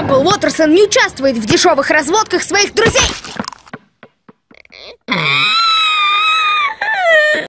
Рамбл Уотерсон не участвует в дешевых разводках своих друзей.